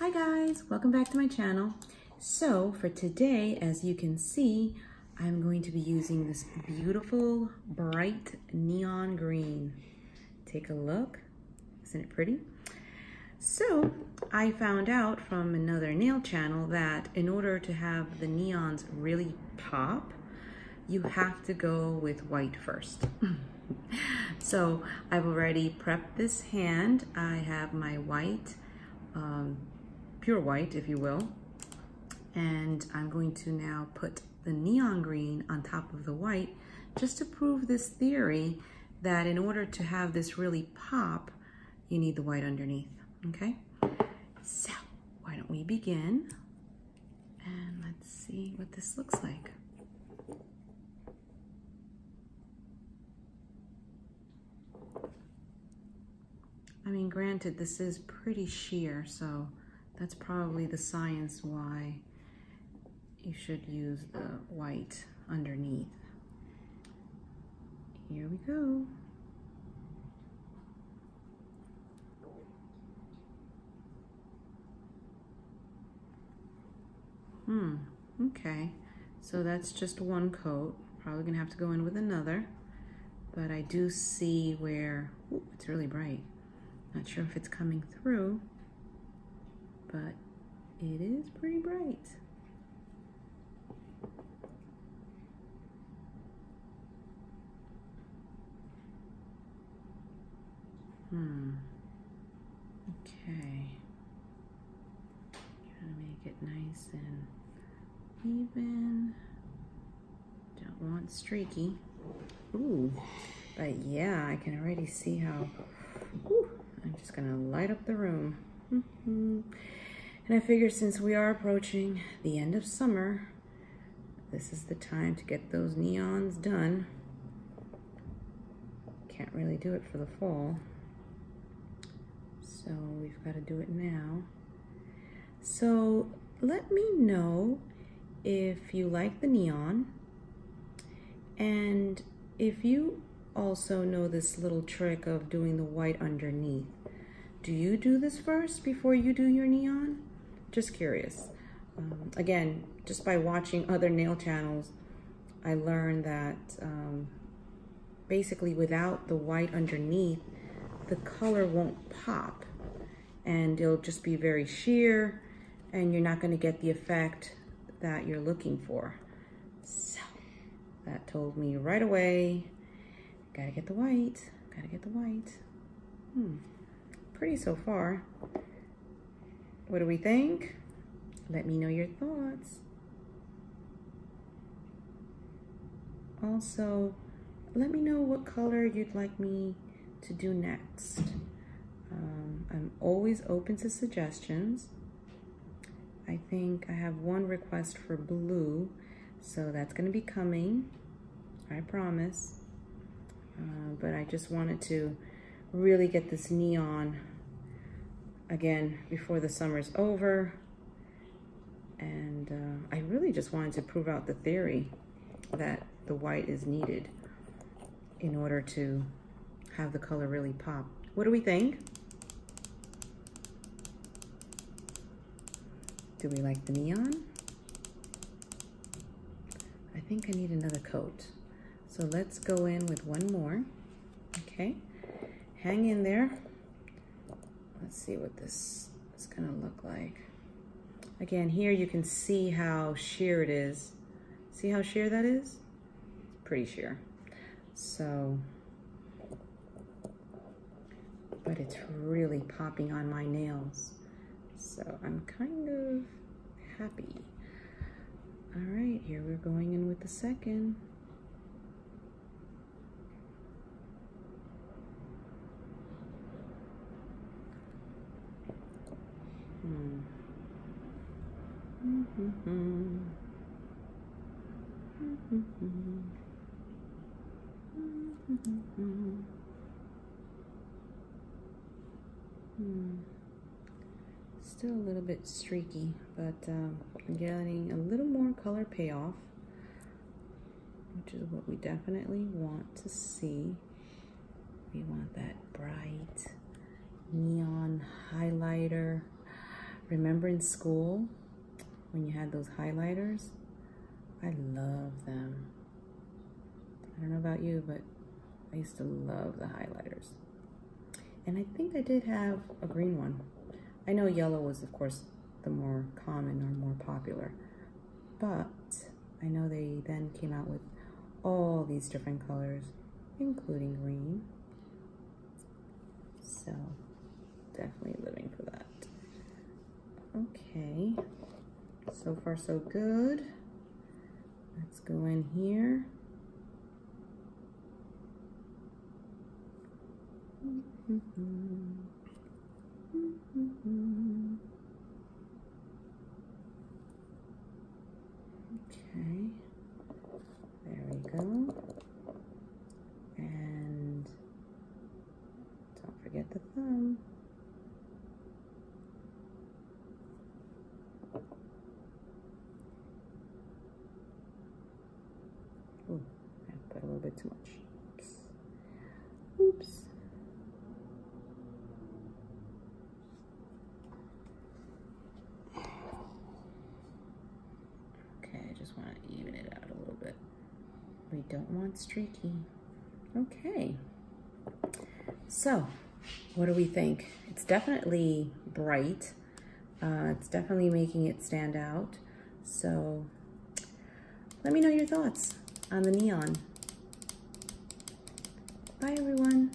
Hi guys, welcome back to my channel. So for today, as you can see, I'm going to be using this beautiful bright neon green. Take a look, isn't it pretty? So I found out from another nail channel that in order to have the neons really pop, you have to go with white first. so I've already prepped this hand. I have my white, um, pure white, if you will. And I'm going to now put the neon green on top of the white just to prove this theory that in order to have this really pop, you need the white underneath, okay? So why don't we begin and let's see what this looks like. I mean, granted, this is pretty sheer, so that's probably the science why you should use the white underneath. Here we go. Hmm, okay. So that's just one coat. Probably gonna have to go in with another. But I do see where, ooh, it's really bright. Not sure if it's coming through, but it is pretty bright. Hmm. Okay. Trying to make it nice and even. Don't want streaky. Ooh. But yeah, I can already see how whew, I'm just gonna light up the room. Mm -hmm. And I figure since we are approaching the end of summer, this is the time to get those neons done. Can't really do it for the fall. So we've got to do it now. So let me know if you like the neon and if you also know this little trick of doing the white underneath. Do you do this first before you do your neon? Just curious. Um, again, just by watching other nail channels, I learned that um, basically without the white underneath, the color won't pop and it'll just be very sheer and you're not going to get the effect that you're looking for. So that told me right away Gotta get the white. Gotta get the white. Hmm. Pretty so far. What do we think? Let me know your thoughts. Also, let me know what color you'd like me to do next. Um, I'm always open to suggestions. I think I have one request for blue, so that's going to be coming. I promise. Uh, but I just wanted to really get this neon again before the summer's over. And uh, I really just wanted to prove out the theory that the white is needed in order to have the color really pop. What do we think? Do we like the neon? I think I need another coat. So let's go in with one more, okay? Hang in there. Let's see what this is gonna look like. Again, here you can see how sheer it is. See how sheer that is? It's pretty sheer. So, but it's really popping on my nails. So I'm kind of happy. All right, here we're going in with the second. Still a little bit streaky, but um, I'm getting a little more color payoff, which is what we definitely want to see. We want that bright neon highlighter Remember in school when you had those highlighters? I love them. I don't know about you, but I used to love the highlighters. And I think I did have a green one. I know yellow was, of course, the more common or more popular, but I know they then came out with all these different colors, including green. So definitely living for that. Okay, so far so good. Let's go in here. Okay, there we go. And don't forget the thumb. Oh, I put a little bit too much. Oops. Oops. Okay, I just want to even it out a little bit. We don't want streaky. Okay. So, what do we think? It's definitely bright. Uh, it's definitely making it stand out. So, let me know your thoughts on the neon. Bye, everyone.